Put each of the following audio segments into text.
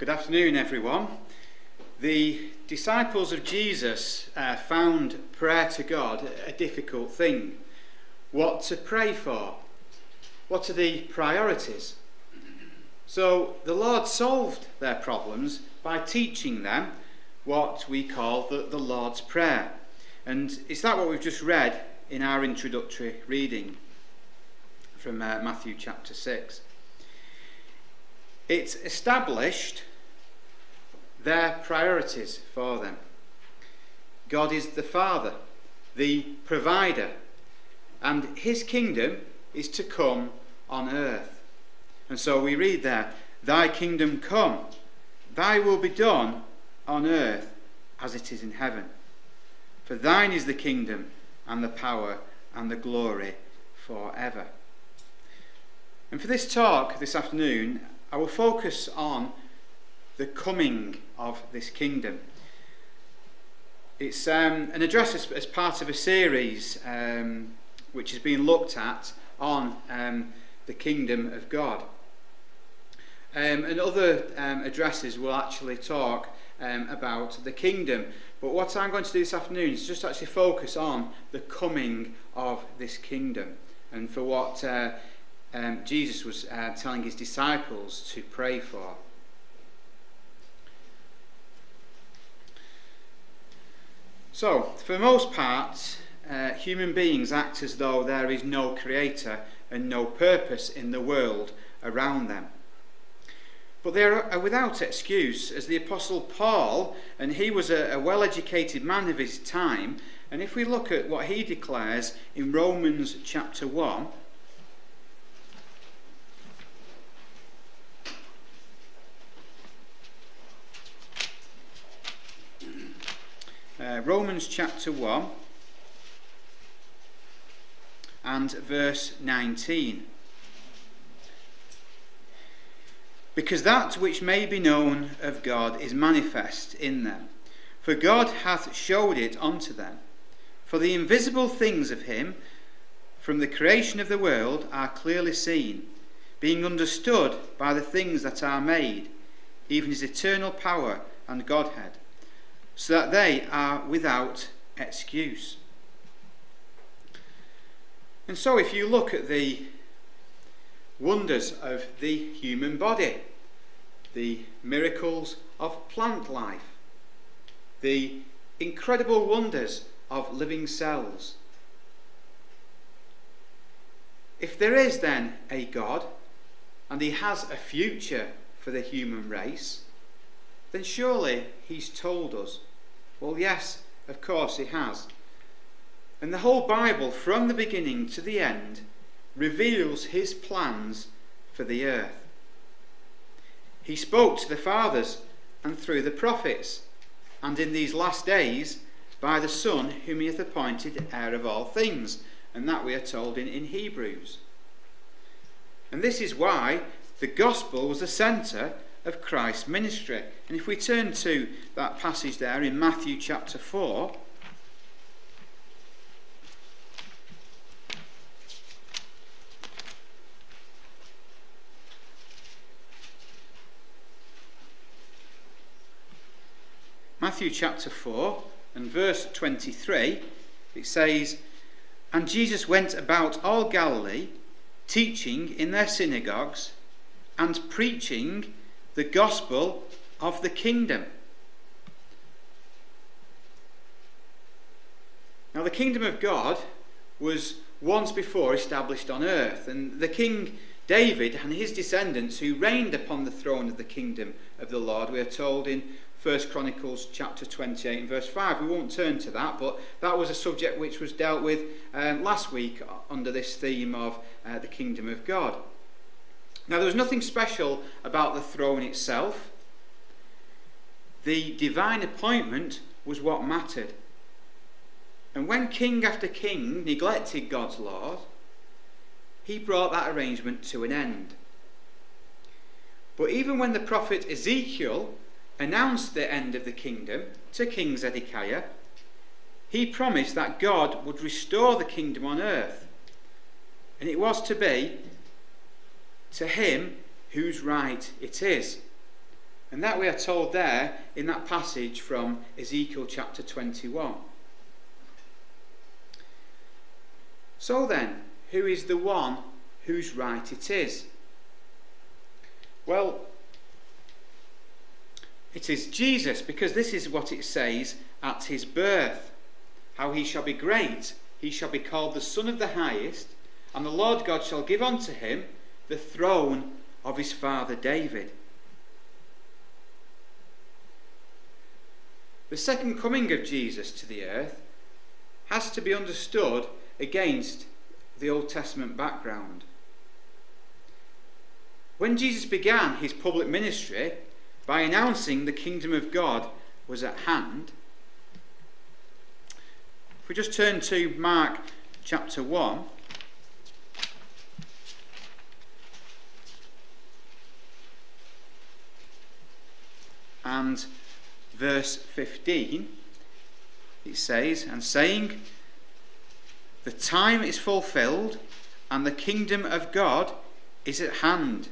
Good afternoon, everyone. The disciples of Jesus uh, found prayer to God a difficult thing. What to pray for? What are the priorities? So the Lord solved their problems by teaching them what we call the, the Lord's Prayer. And is that what we've just read in our introductory reading from uh, Matthew chapter 6? It's established their priorities for them. God is the Father, the provider, and his kingdom is to come on earth. And so we read there, Thy kingdom come, thy will be done on earth as it is in heaven. For thine is the kingdom and the power and the glory forever. And for this talk this afternoon, I will focus on the coming of this kingdom. It's um, an address as, as, part of a series um, which is being looked at on um, the kingdom of God. Um, and other um, addresses will actually talk um, about the kingdom. But what I'm going to do this afternoon is just actually focus on the coming of this kingdom and for what uh, Jesus was uh, telling his disciples to pray for. So, for most part, uh, human beings act as though there is no creator and no purpose in the world around them. But they are without excuse, as the Apostle Paul, and he was a, a well educated man of his time, and if we look at what he declares in Romans chapter 1, Uh, Romans chapter 1 and verse 19. Because that which may be known of God is manifest in them, for God hath showed it unto them. For the invisible things of him from the creation of the world are clearly seen, being understood by the things that are made, even his eternal power and Godhead so that they are without excuse. And so, if you look at the wonders of the human body, the miracles of plant life, the incredible wonders of living cells, if there is then a God and he has a future for the human race, then surely he's told us well, yes, of course he has. And the whole Bible, from the beginning to the end, reveals his plans for the earth. He spoke to the fathers and through the prophets, and in these last days by the Son, whom he hath appointed heir of all things. And that we are told in, in Hebrews. And this is why the gospel was the centre of Christ's ministry. And if we turn to that passage there in Matthew chapter 4, Matthew chapter 4 and verse 23, it says, And Jesus went about all Galilee, teaching in their synagogues and preaching the gospel of the kingdom. Now, the kingdom of God was once before established on earth, and the king David and his descendants who reigned upon the throne of the kingdom of the Lord, we are told in 1 Chronicles chapter 28 and verse 5. We won't turn to that, but that was a subject which was dealt with um, last week under this theme of uh, the kingdom of God. Now, there was nothing special about the throne itself. The divine appointment was what mattered. And when king after king neglected God's laws, he brought that arrangement to an end. But even when the prophet Ezekiel announced the end of the kingdom to King Zedekiah, he promised that God would restore the kingdom on earth. And it was to be to him whose right it is. And that we are told there in that passage from Ezekiel chapter 21. So then, who is the one whose right it is? Well, it is Jesus, because this is what it says at his birth how he shall be great, he shall be called the Son of the Highest, and the Lord God shall give unto him the throne of his father David. The second coming of Jesus to the earth has to be understood against the Old Testament background. When Jesus began his public ministry by announcing the kingdom of God was at hand, if we just turn to Mark chapter 1. And verse 15, it says, And saying, The time is fulfilled, and the kingdom of God is at hand.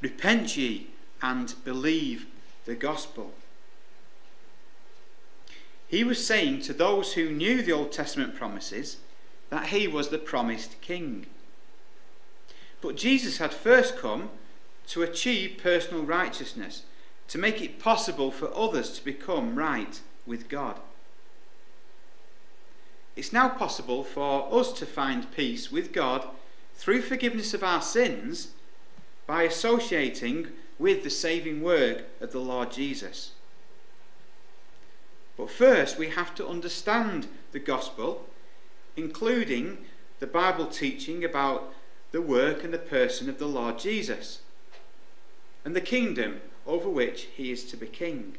Repent ye and believe the gospel. He was saying to those who knew the Old Testament promises that he was the promised king. But Jesus had first come to achieve personal righteousness, to make it possible for others to become right with God. It's now possible for us to find peace with God through forgiveness of our sins by associating with the saving work of the Lord Jesus. But first, we have to understand the gospel, including the Bible teaching about the work and the person of the Lord Jesus and the kingdom over which he is to be king.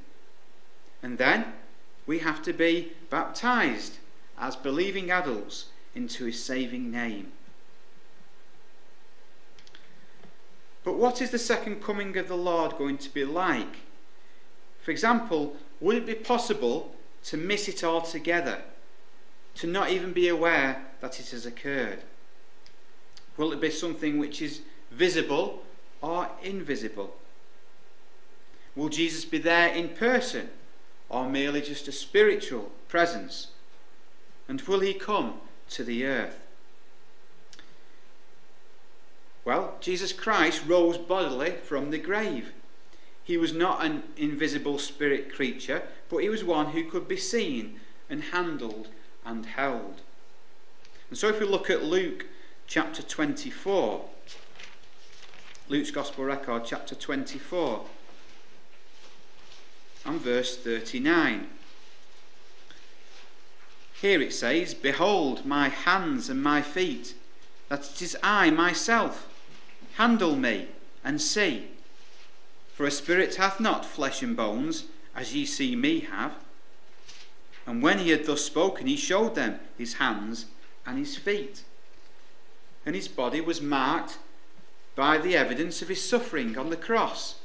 And then we have to be baptized as believing adults into his saving name. But what is the second coming of the Lord going to be like? For example, would it be possible to miss it altogether? To not even be aware that it has occurred? Will it be something which is visible or invisible? Will Jesus be there in person or merely just a spiritual presence? And will he come to the earth? Well, Jesus Christ rose bodily from the grave. He was not an invisible spirit creature, but he was one who could be seen and handled and held. And so if we look at Luke chapter 24, Luke's Gospel record, chapter 24, and verse 39. Here it says, Behold my hands and my feet, that it is I myself. Handle me, and see. For a spirit hath not flesh and bones, as ye see me have. And when he had thus spoken, he showed them his hands and his feet. And his body was marked by the evidence of his suffering on the cross.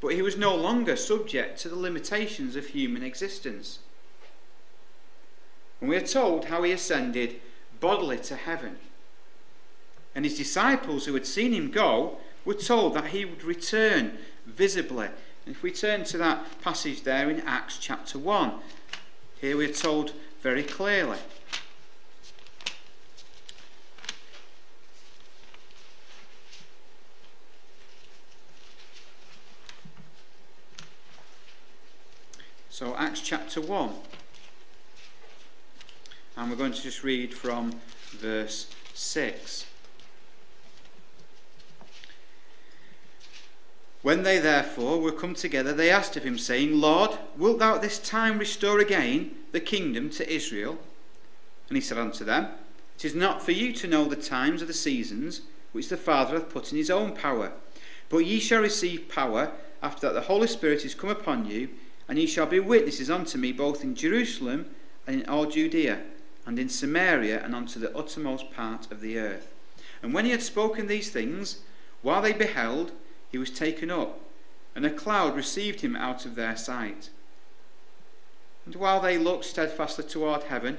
But he was no longer subject to the limitations of human existence. And we are told how he ascended bodily to heaven and his disciples who had seen him go were told that he would return visibly. And if we turn to that passage there in Acts chapter 1, here we're told very clearly. So, Acts chapter 1. And we're going to just read from verse 6. When they therefore were come together, they asked of him, saying, Lord, wilt thou at this time restore again the kingdom to Israel? And he said unto them, It is not for you to know the times or the seasons which the Father hath put in his own power, but ye shall receive power after that the Holy Spirit is come upon you, and ye shall be witnesses unto me both in Jerusalem and in all Judea, and in Samaria, and unto the uttermost part of the earth. And when he had spoken these things, while they beheld, he was taken up, and a cloud received him out of their sight. And while they looked steadfastly toward heaven,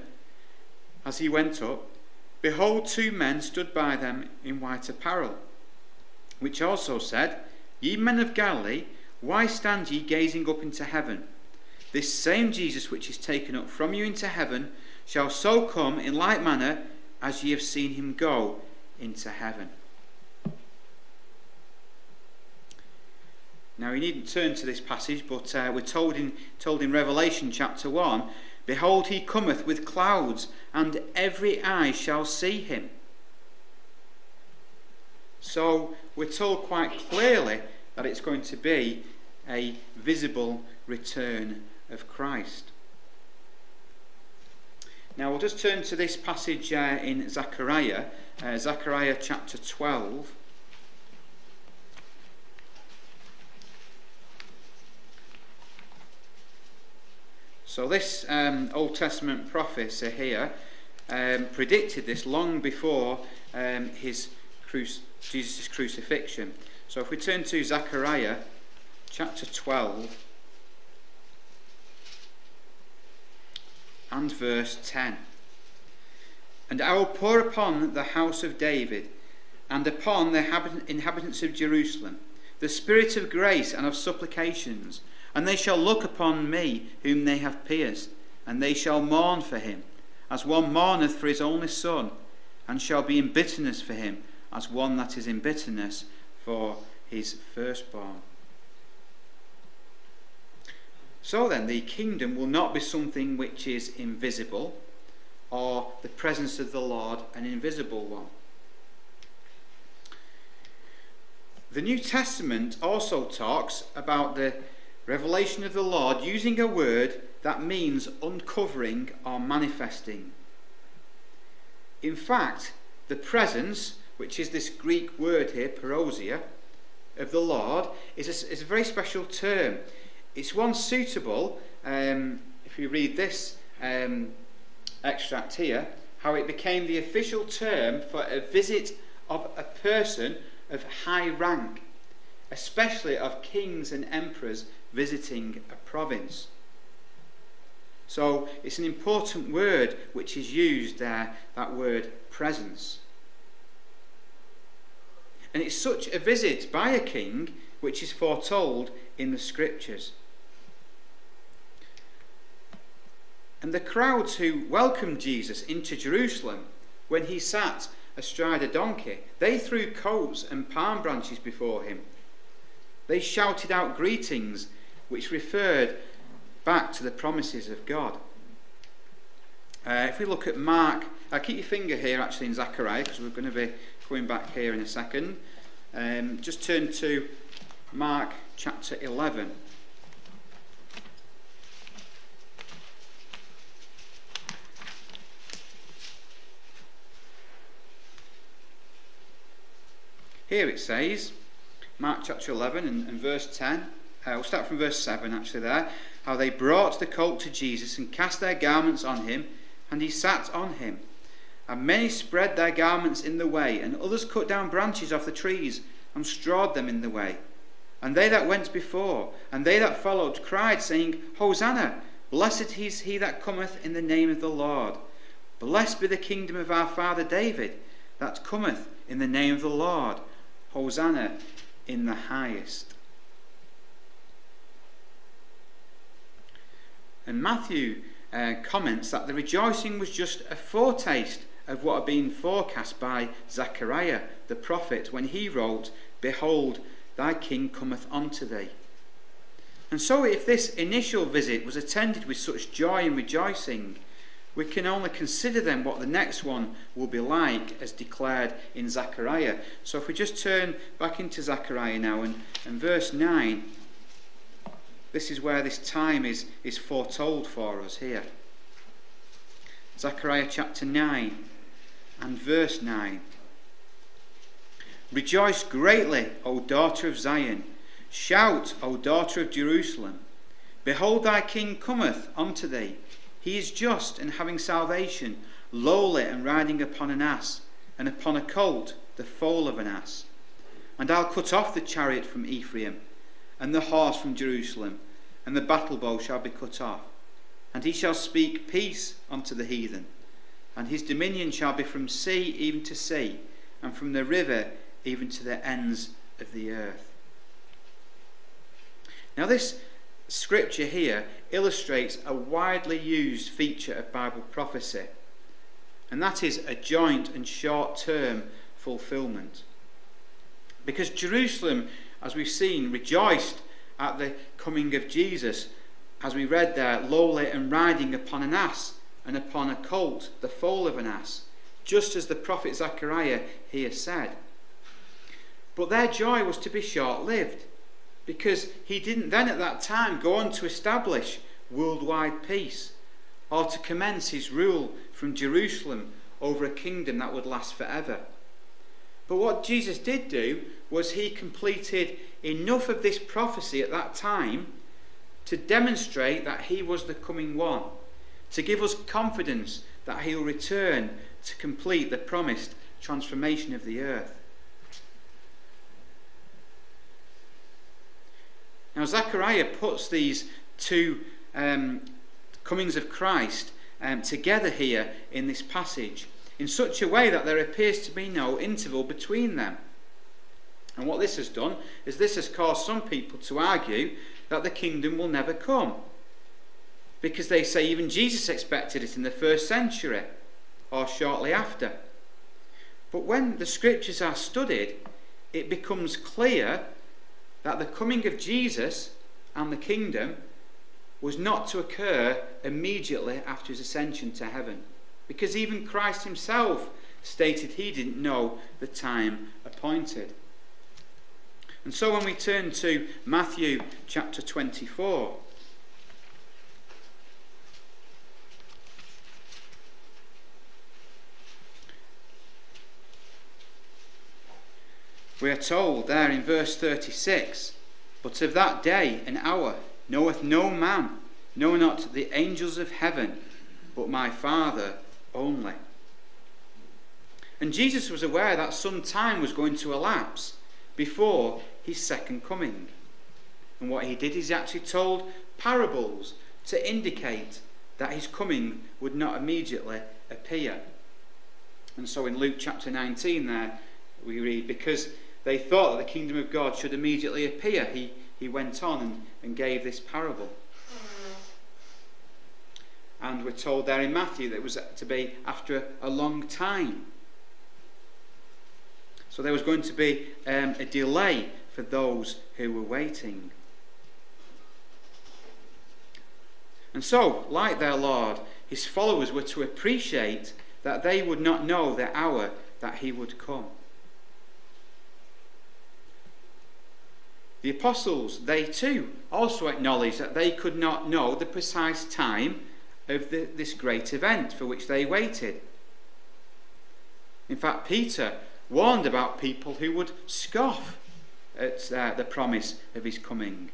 as he went up, behold, two men stood by them in white apparel, which also said, Ye men of Galilee, Why stand ye gazing up into heaven? This same Jesus which is taken up from you into heaven shall so come in like manner as ye have seen him go into heaven. Now, we needn't turn to this passage, but uh, we're told in, told in Revelation chapter 1 Behold, he cometh with clouds, and every eye shall see him. So, we're told quite clearly that it's going to be a visible return of Christ. Now, we'll just turn to this passage uh, in Zechariah, uh, Zechariah chapter 12. So, this um, Old Testament prophet here um, predicted this long before um, his cru- Jesus' crucifixion. So, if we turn to Zechariah chapter 12 and verse 10. And I will pour upon the house of David and upon the inhabitants of Jerusalem the spirit of grace and of supplications and they shall look upon me, whom they have pierced, and they shall mourn for him, as one mourneth for his only son, and shall be in bitterness for him, as one that is in bitterness for his firstborn. So then, the kingdom will not be something which is invisible, or the presence of the Lord an invisible one. The New Testament also talks about the Revelation of the Lord using a word that means uncovering or manifesting. In fact, the presence, which is this Greek word here, parousia, of the Lord, is a, is a very special term. It's one suitable, um, if you read this um, extract here, how it became the official term for a visit of a person of high rank, especially of kings and emperors visiting a province. So it's an important word which is used there, that word presence. And it's such a visit by a king which is foretold in the scriptures. And the crowds who welcomed Jesus into Jerusalem when he sat astride a donkey, they threw coats and palm branches before him. They shouted out greetings which referred back to the promises of God. Uh, if we look at Mark, uh, keep your finger here actually in Zechariah because we're going to be coming back here in a second. Um, just turn to Mark chapter 11. Here it says, Mark chapter 11 and, and verse 10. Uh, we'll start from verse 7 actually there. How they brought the colt to Jesus and cast their garments on him, and he sat on him. And many spread their garments in the way, and others cut down branches off the trees and strawed them in the way. And they that went before, and they that followed, cried, saying, Hosanna! Blessed is he that cometh in the name of the Lord. Blessed be the kingdom of our father David, that cometh in the name of the Lord. Hosanna in the highest. And Matthew uh, comments that the rejoicing was just a foretaste of what had been forecast by Zechariah the prophet when he wrote, Behold, thy king cometh unto thee. And so, if this initial visit was attended with such joy and rejoicing, we can only consider then what the next one will be like as declared in Zechariah. So, if we just turn back into Zechariah now and, and verse 9. This is where this time is, is foretold for us here. Zechariah chapter 9 and verse 9. Rejoice greatly, O daughter of Zion. Shout, O daughter of Jerusalem. Behold, thy king cometh unto thee. He is just and having salvation, lowly and riding upon an ass, and upon a colt, the foal of an ass. And I'll cut off the chariot from Ephraim and the horse from Jerusalem, and the battle bow shall be cut off. And he shall speak peace unto the heathen. And his dominion shall be from sea even to sea, and from the river even to the ends of the earth. Now, this scripture here illustrates a widely used feature of Bible prophecy, and that is a joint and short term fulfillment. Because Jerusalem, as we've seen, rejoiced at the coming of Jesus, as we read there, lowly and riding upon an ass and upon a colt, the foal of an ass, just as the prophet Zechariah here said. But their joy was to be short lived, because he didn't then at that time go on to establish worldwide peace or to commence his rule from Jerusalem over a kingdom that would last forever. But what Jesus did do was he completed enough of this prophecy at that time to demonstrate that he was the coming one, to give us confidence that he will return to complete the promised transformation of the earth. Now, Zechariah puts these two um, comings of Christ um, together here in this passage in such a way that there appears to be no interval between them. And what this has done is this has caused some people to argue that the kingdom will never come. Because they say even Jesus expected it in the first century or shortly after. But when the scriptures are studied, it becomes clear that the coming of Jesus and the kingdom was not to occur immediately after his ascension to heaven. Because even Christ himself stated he didn't know the time appointed. And so when we turn to Matthew chapter 24, we are told there in verse 36 But of that day and hour knoweth no man, no not the angels of heaven, but my Father only. And Jesus was aware that some time was going to elapse before his second coming. And what he did is he actually told parables to indicate that his coming would not immediately appear. And so in Luke chapter 19, there we read, because they thought that the kingdom of God should immediately appear, he, he went on and, and gave this parable. And we're told there in Matthew that it was to be after a long time. So there was going to be um, a delay for those who were waiting. And so, like their Lord, his followers were to appreciate that they would not know the hour that he would come. The apostles, they too, also acknowledged that they could not know the precise time of the, this great event for which they waited. In fact, Peter warned about people who would scoff at uh, the promise of his coming.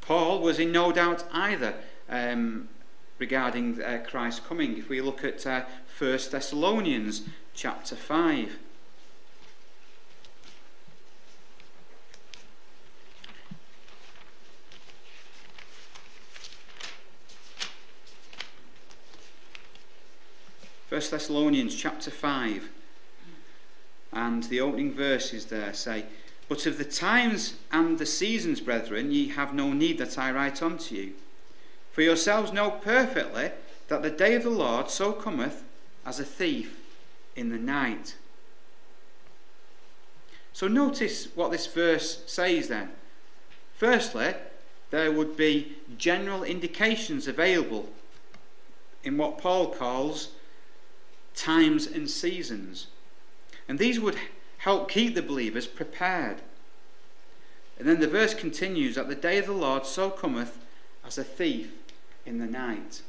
Paul was in no doubt either um, regarding uh, Christ's coming. If we look at uh, 1 Thessalonians chapter 5. 1 Thessalonians chapter 5 and the opening verses there say, But of the times and the seasons, brethren, ye have no need that I write unto you. For yourselves know perfectly that the day of the Lord so cometh as a thief in the night. So notice what this verse says then. Firstly, there would be general indications available in what Paul calls times and seasons. And these would help keep the believers prepared. And then the verse continues that the day of the Lord so cometh as a thief in the night.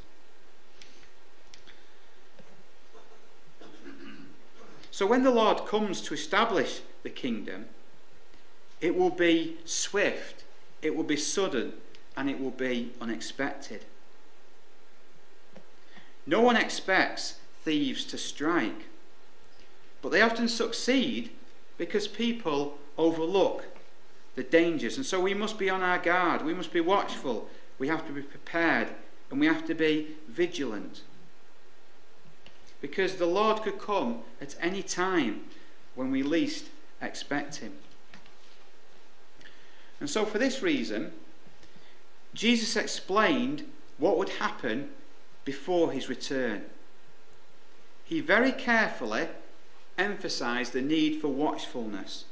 So when the Lord comes to establish the kingdom, it will be swift, it will be sudden, and it will be unexpected. No one expects thieves to strike. But they often succeed because people overlook the dangers. And so we must be on our guard, we must be watchful, we have to be prepared, and we have to be vigilant. Because the Lord could come at any time when we least expect Him. And so, for this reason, Jesus explained what would happen before his return. He very carefully emphasized the need for watchfulness.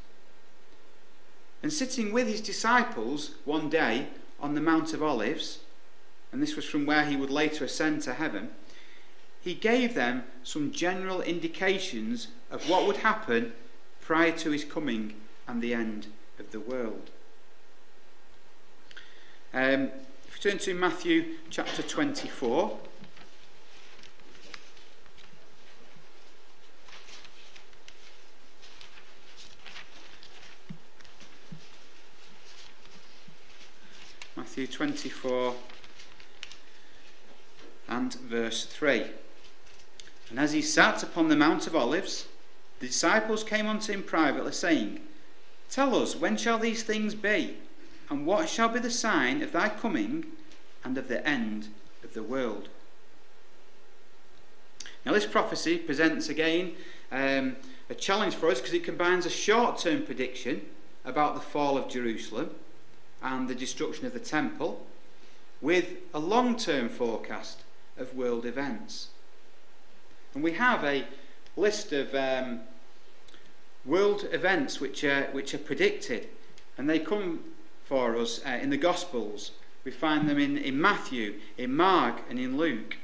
And sitting with his disciples one day on the Mount of Olives, and this was from where he would later ascend to heaven, he gave them some general indications of what would happen prior to his coming and the end of the world. Um, if you turn to Matthew chapter 24. Matthew 24 and verse 3. And as he sat upon the Mount of Olives, the disciples came unto him privately, saying, Tell us, when shall these things be? And what shall be the sign of thy coming and of the end of the world? Now, this prophecy presents again um, a challenge for us because it combines a short term prediction about the fall of Jerusalem and the destruction of the temple with a long term forecast of world events. And we have a list of um, world events which are, which are predicted, and they come for us uh, in the Gospels. We find them in, in Matthew, in Mark, and in Luke.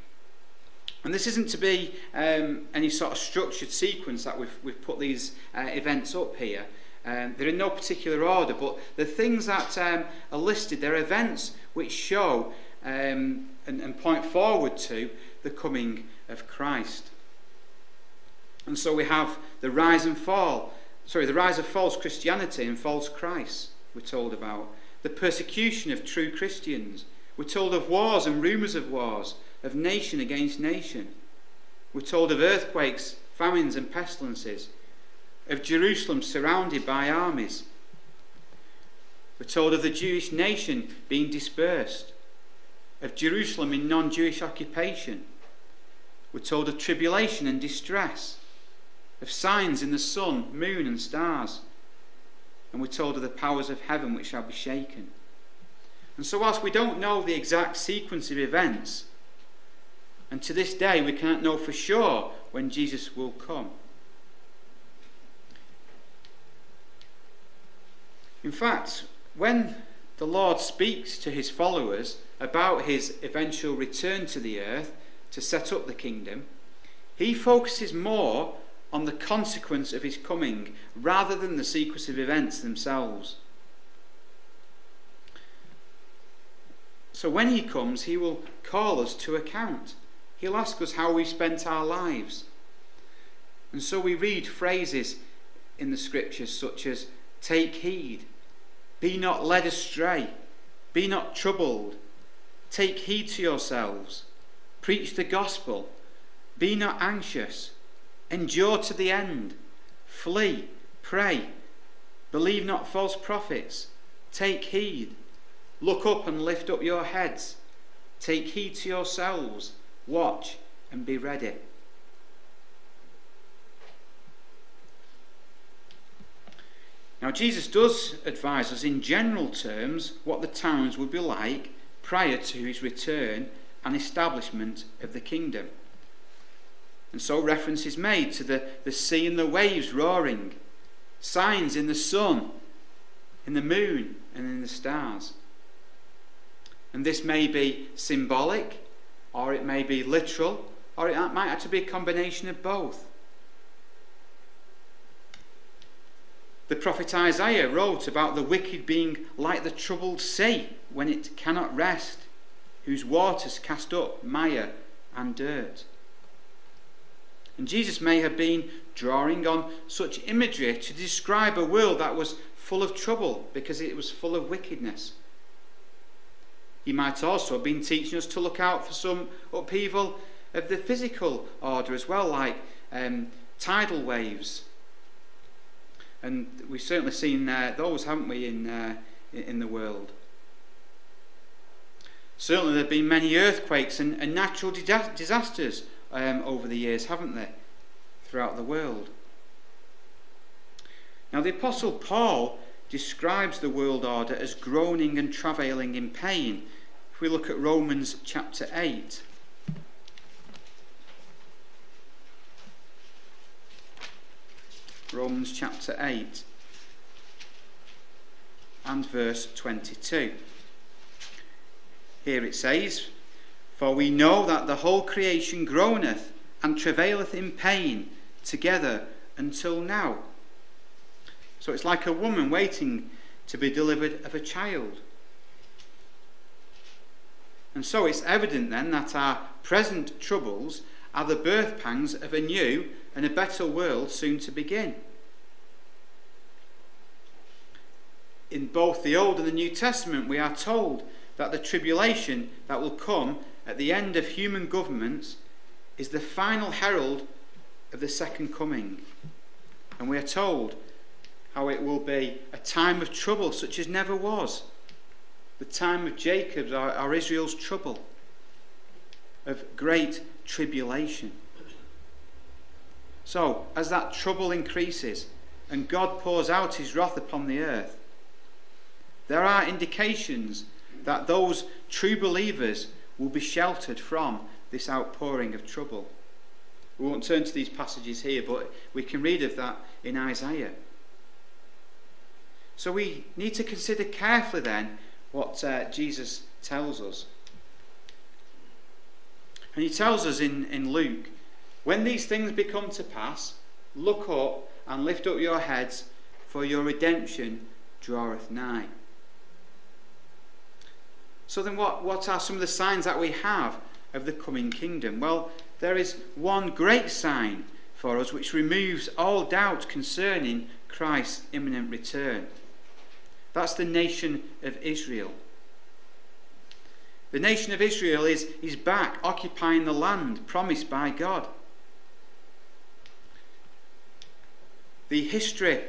And this isn't to be um, any sort of structured sequence that we've, we've put these uh, events up here. Um, they're in no particular order, but the things that um, are listed, they're events which show um, and, and point forward to the coming of Christ. And so we have the rise and fall, sorry, the rise of false Christianity and false Christ, we're told about. The persecution of true Christians. We're told of wars and rumours of wars, of nation against nation. We're told of earthquakes, famines, and pestilences of Jerusalem surrounded by armies. We're told of the Jewish nation being dispersed, of Jerusalem in non Jewish occupation. We're told of tribulation and distress, of signs in the sun, moon, and stars. And we're told of the powers of heaven which shall be shaken. And so, whilst we don't know the exact sequence of events, and to this day we can't know for sure when Jesus will come. In fact, when the Lord speaks to his followers about his eventual return to the earth to set up the kingdom, he focuses more on the consequence of his coming rather than the sequence of events themselves. So when he comes, he will call us to account. He'll ask us how we spent our lives. And so we read phrases in the scriptures such as take heed, be not led astray. Be not troubled. Take heed to yourselves. Preach the gospel. Be not anxious. Endure to the end. Flee. Pray. Believe not false prophets. Take heed. Look up and lift up your heads. Take heed to yourselves. Watch and be ready. Now, Jesus does advise us in general terms what the towns would be like prior to his return and establishment of the kingdom. And so reference is made to the, the sea and the waves roaring, signs in the sun, in the moon, and in the stars. And this may be symbolic, or it may be literal, or it might actually be a combination of both. The prophet Isaiah wrote about the wicked being like the troubled sea when it cannot rest, whose waters cast up mire and dirt. And Jesus may have been drawing on such imagery to describe a world that was full of trouble because it was full of wickedness. He might also have been teaching us to look out for some upheaval of the physical order as well, like um, tidal waves and we've certainly seen uh, those, haven't we, in, uh, in the world. Certainly, there have been many earthquakes and, and natural disasters um, over the years, haven't there, throughout the world. Now, the Apostle Paul describes the world order as groaning and travailing in pain. If we look at Romans chapter 8, Romans chapter 8 and verse 22. Here it says, For we know that the whole creation groaneth and travaileth in pain together until now. So it's like a woman waiting to be delivered of a child. And so it's evident then that our present troubles are the birth pangs of a new and a better world soon to begin. In both the Old and the New Testament, we are told that the tribulation that will come at the end of human governments is the final herald of the second coming. And we are told how it will be a time of trouble such as never was. The time of Jacob's or, Israel's trouble, of great tribulation. So, as that trouble increases and God pours out his wrath upon the earth, there are indications that those true believers will be sheltered from this outpouring of trouble. We won't turn to these passages here, but we can read of that in Isaiah. So we need to consider carefully then what uh, Jesus tells us. And he tells us in, in Luke when these things become to pass, look up and lift up your heads, for your redemption draweth nigh. So, then, what, what are some of the signs that we have of the coming kingdom? Well, there is one great sign for us which removes all doubt concerning Christ's imminent return. That's the nation of Israel. The nation of Israel is, is back occupying the land promised by God. The history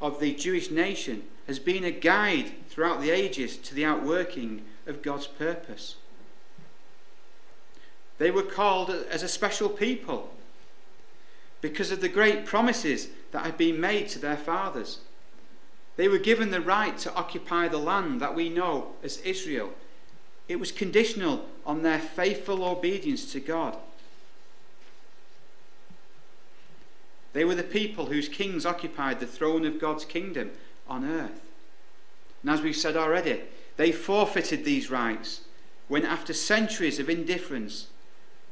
of the Jewish nation has been a guide throughout the ages to the outworking of God's purpose. They were called as a special people because of the great promises that had been made to their fathers. They were given the right to occupy the land that we know as Israel. It was conditional on their faithful obedience to God. They were the people whose kings occupied the throne of God's kingdom on earth. And as we've said already, they forfeited these rights when, after centuries of indifference,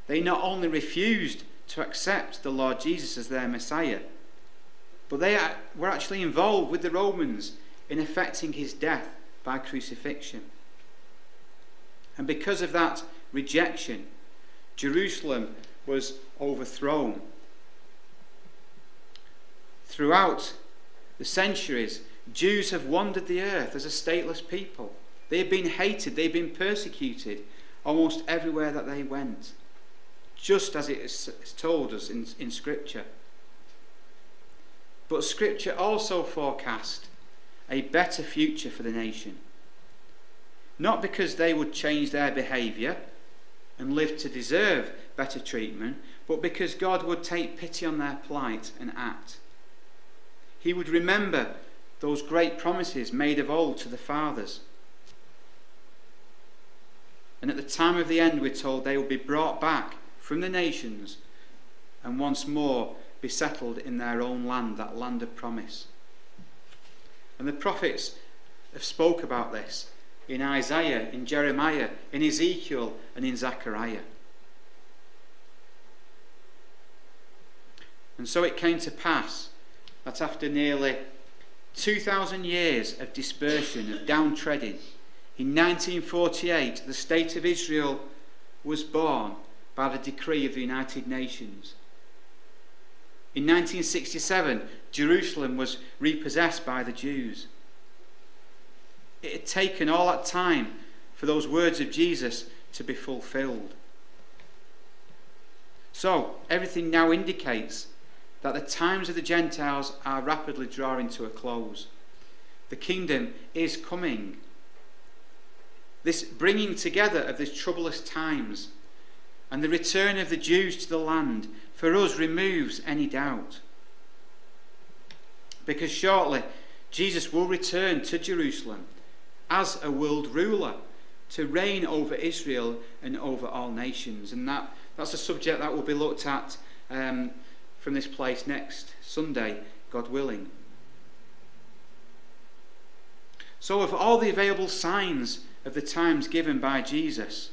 they not only refused to accept the Lord Jesus as their Messiah, but they were actually involved with the Romans in effecting his death by crucifixion. And because of that rejection, Jerusalem was overthrown. Throughout the centuries, Jews have wandered the earth as a stateless people. They have been hated, they've been persecuted almost everywhere that they went, just as it is told us in, in Scripture. But Scripture also forecast a better future for the nation. Not because they would change their behaviour and live to deserve better treatment, but because God would take pity on their plight and act. He would remember those great promises made of old to the fathers. And at the time of the end, we're told they will be brought back from the nations and once more be settled in their own land, that land of promise. And the prophets have spoke about this in Isaiah, in Jeremiah, in Ezekiel, and in Zechariah. And so it came to pass that after nearly 2,000 years of dispersion, of downtreading, in 1948 the State of Israel was born by the decree of the United Nations. In 1967, Jerusalem was repossessed by the Jews. It had taken all that time for those words of Jesus to be fulfilled. So, everything now indicates that the times of the Gentiles are rapidly drawing to a close. The kingdom is coming. This bringing together of these troublous times and the return of the Jews to the land for us removes any doubt. Because shortly Jesus will return to Jerusalem as a world ruler to reign over Israel and over all nations. And that, that's a subject that will be looked at um, from this place next Sunday, God willing. So, of all the available signs of the times given by Jesus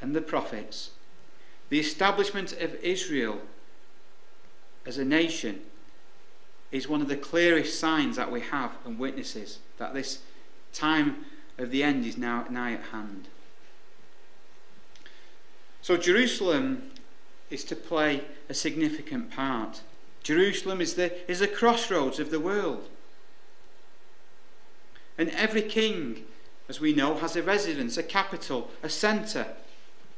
and the prophets, the establishment of Israel as a nation is one of the clearest signs that we have and witnesses that this time of the end is now nigh at hand. So, Jerusalem is to play a significant part. Jerusalem is the, is the crossroads of the world. And every king, as we know, has a residence, a capital, a centre.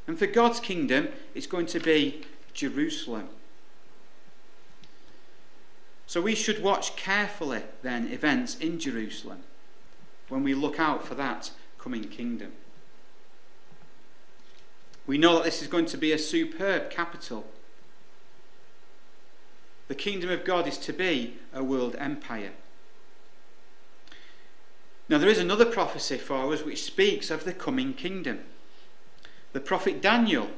And for God's kingdom, it's going to be Jerusalem. So we should watch carefully then events in Jerusalem when we look out for that coming kingdom. We know that this is going to be a superb capital. The kingdom of God is to be a world empire. Now, there is another prophecy for us which speaks of the coming kingdom. The prophet Daniel,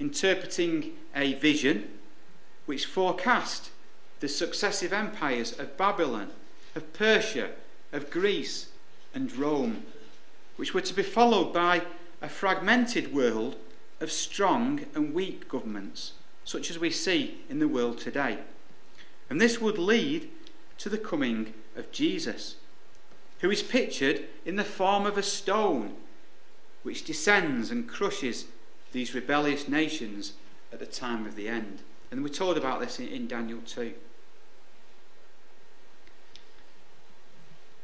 interpreting a vision which forecast the successive empires of Babylon, of Persia, of Greece, and Rome, which were to be followed by a fragmented world of strong and weak governments, such as we see in the world today. And this would lead to the coming of Jesus who is pictured in the form of a stone which descends and crushes these rebellious nations at the time of the end. And we're told about this in, Daniel 2.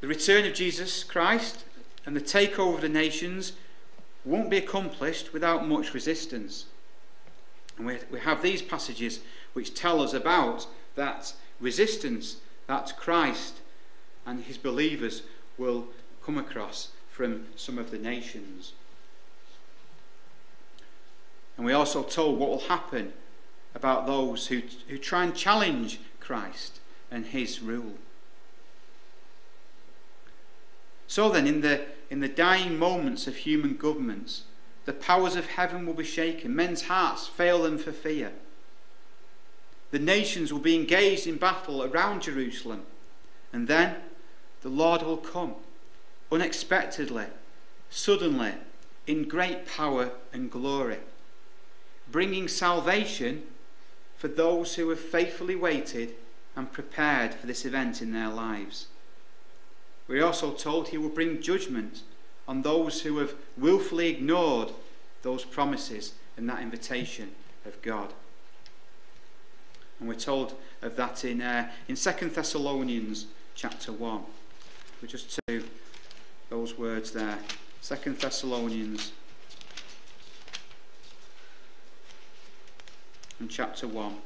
The return of Jesus Christ and the takeover of the nations won't be accomplished without much resistance. And we, we have these passages which tell us about that resistance that Christ and his believers will come across from some of the nations. And we're also told what will happen about those who, who try and challenge Christ and his rule. So then, in the, in the dying moments of human governments, the powers of heaven will be shaken. Men's hearts fail them for fear. The nations will be engaged in battle around Jerusalem. And then the Lord will come unexpectedly, suddenly, in great power and glory, bringing salvation for those who have faithfully waited and prepared for this event in their lives. We're also told he will bring judgment on those who have willfully ignored those promises and that invitation of God. And we're told of that in, uh, in 2 Thessalonians chapter 1. We just to those words there. Second Thessalonians and chapter 1.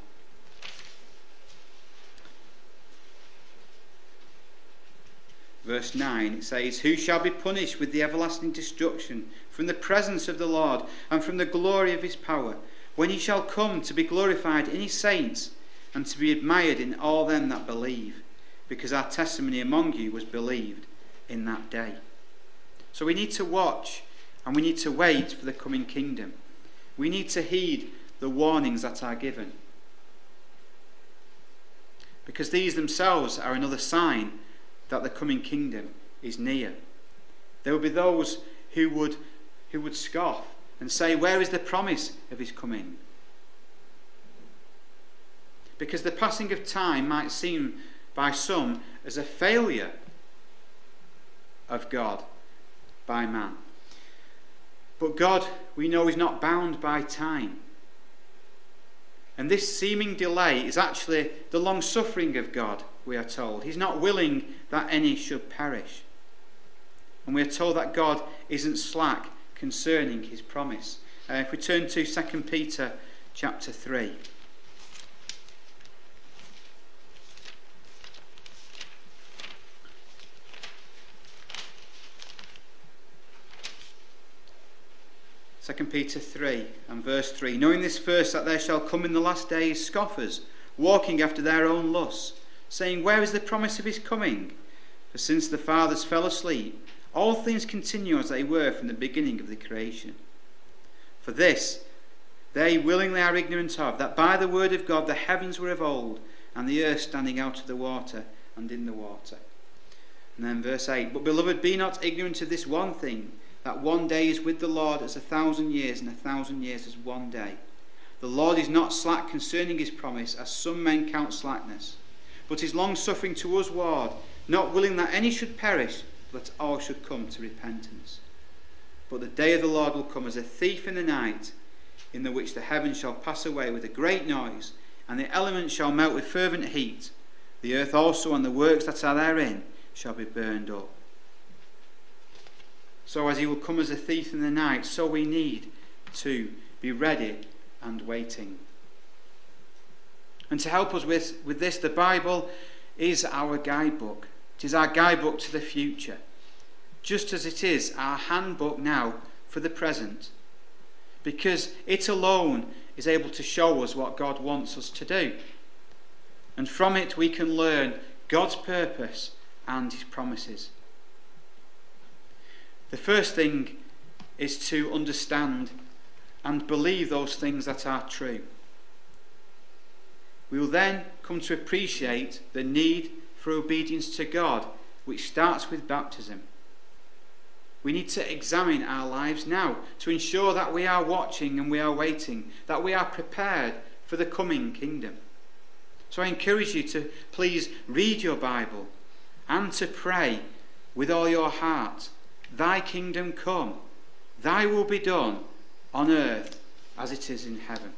Verse 9 it says, Who shall be punished with the everlasting destruction from the presence of the Lord and from the glory of his power, when he shall come to be glorified in his saints and to be admired in all them that believe? because our testimony among you was believed in that day. So we need to watch and we need to wait for the coming kingdom. We need to heed the warnings that are given. Because these themselves are another sign that the coming kingdom is near. There will be those who would, who would scoff and say, Where is the promise of his coming? Because the passing of time might seem by some as a failure of God by man. But God, we know, is not bound by time. And this seeming delay is actually the long suffering of God, we are told. He's not willing that any should perish. And we are told that God isn't slack concerning his promise. Uh, if we turn to 2 Peter chapter 3. 2 Peter 3 and verse 3 Knowing this first, that there shall come in the last days scoffers, walking after their own lusts, saying, Where is the promise of his coming? For since the fathers fell asleep, all things continue as they were from the beginning of the creation. For this they willingly are ignorant of, that by the word of God the heavens were of old, and the earth standing out of the water and in the water. And then verse 8 But beloved, be not ignorant of this one thing, that one day is with the Lord as a thousand years, and a thousand years as one day. The Lord is not slack concerning his promise, as some men count slackness, but is long suffering to us ward, not willing that any should perish, but all should come to repentance. But the day of the Lord will come as a thief in the night, in the which the heavens shall pass away with a great noise, and the elements shall melt with fervent heat. The earth also and the works that are therein shall be burned up. So, as he will come as a thief in the night, so we need to be ready and waiting. And to help us with, with this, the Bible is our guidebook. It is our guidebook to the future, just as it is our handbook now for the present, because it alone is able to show us what God wants us to do. And from it, we can learn God's purpose and His promises. The first thing is to understand and believe those things that are true. We will then come to appreciate the need for obedience to God, which starts with baptism. We need to examine our lives now to ensure that we are watching and we are waiting, that we are prepared for the coming kingdom. So I encourage you to please read your Bible and to pray with all your heart Thy kingdom come, thy will be done on earth as it is in heaven.